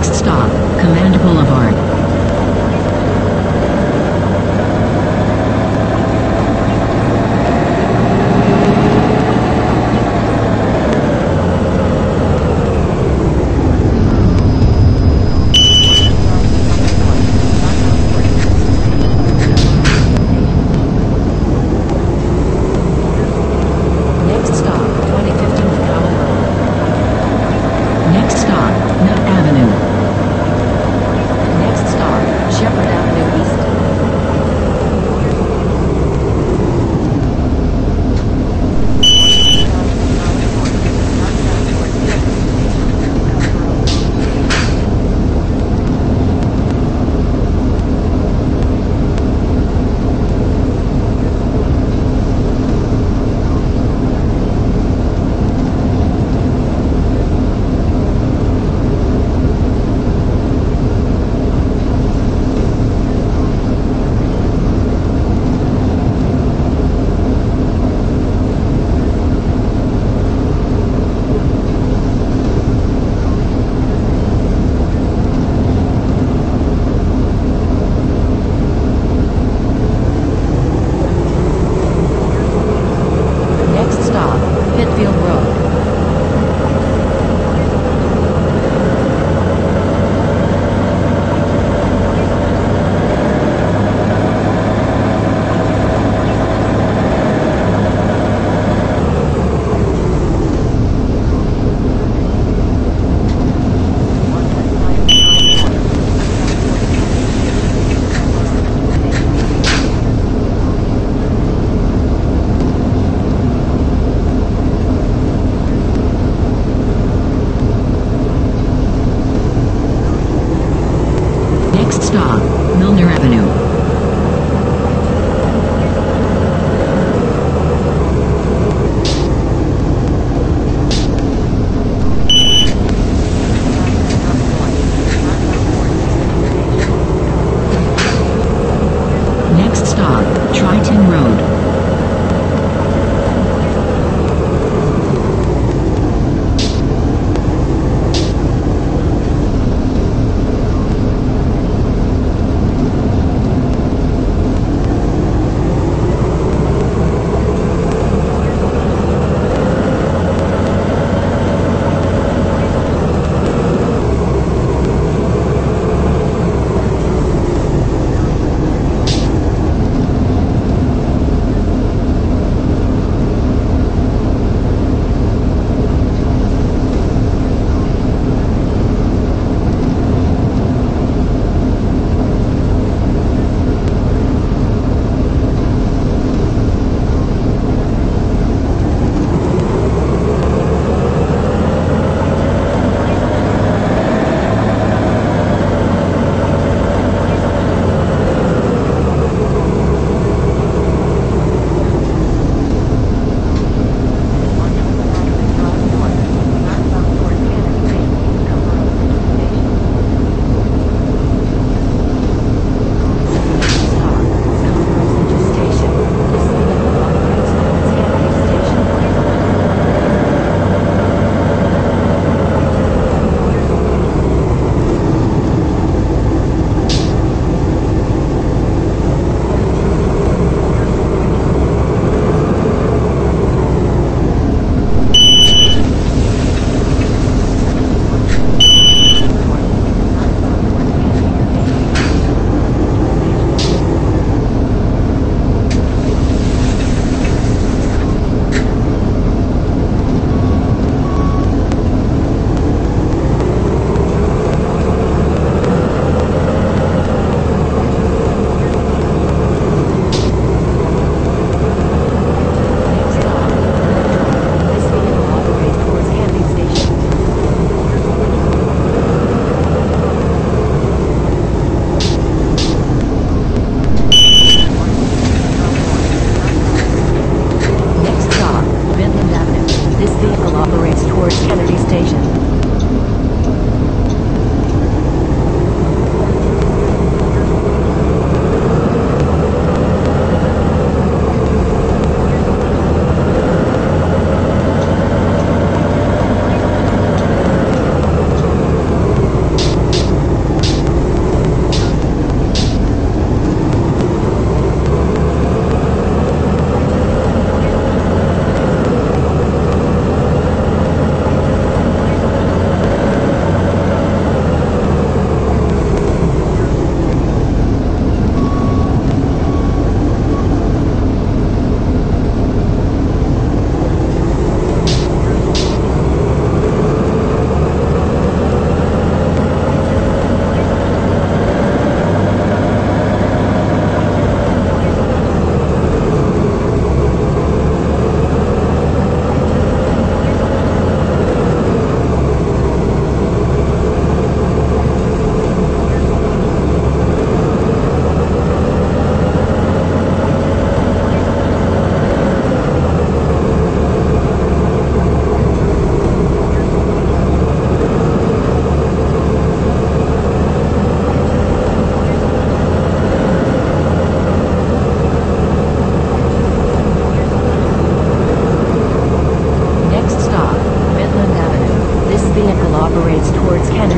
Next stop, Commander Boulevard. Next stop, Milner Avenue.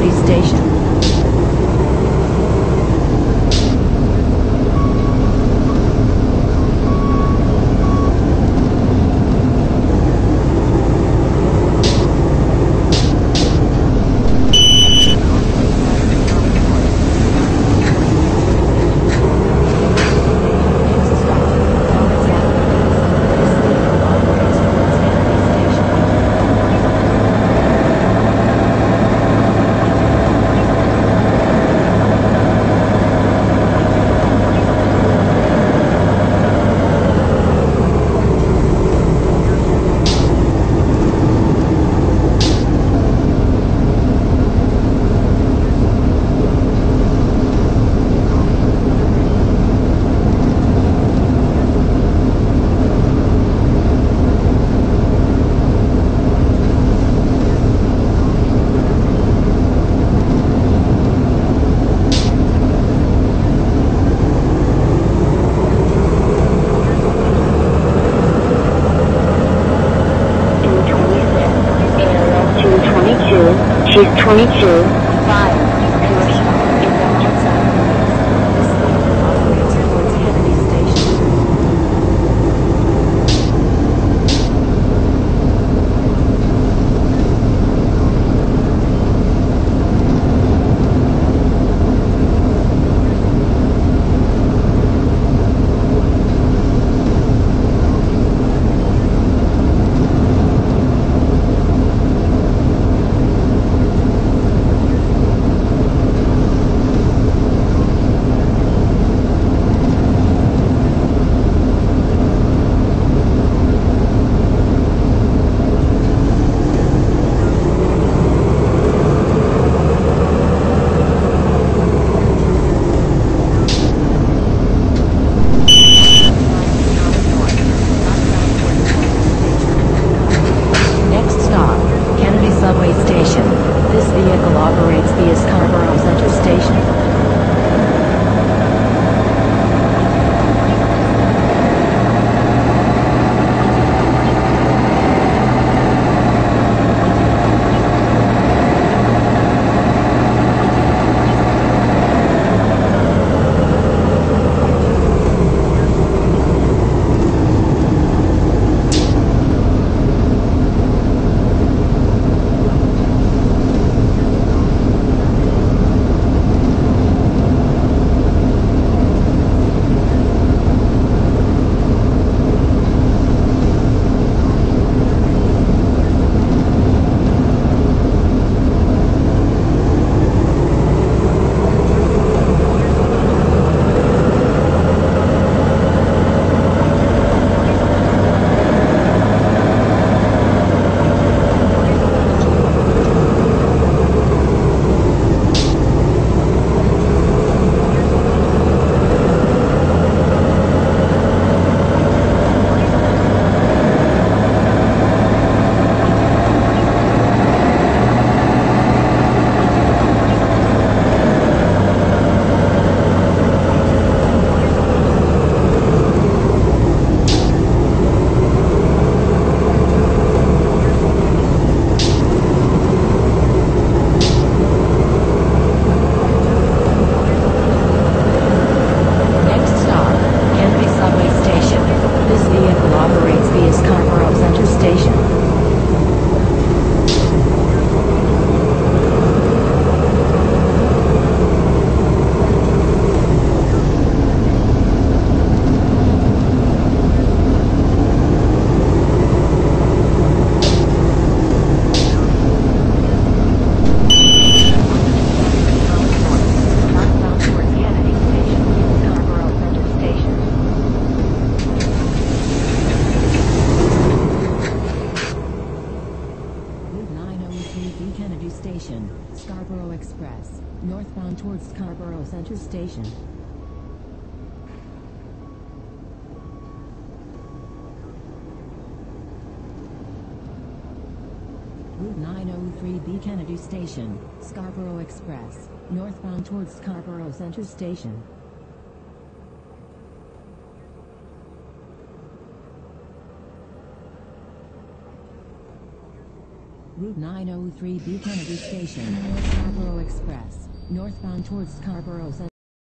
Kennedy Station. three. Route 903B Kennedy Station, Scarborough Express, northbound towards Scarborough Center Station. Route 903B Kennedy Station, Scarborough Express, northbound towards Scarborough Center.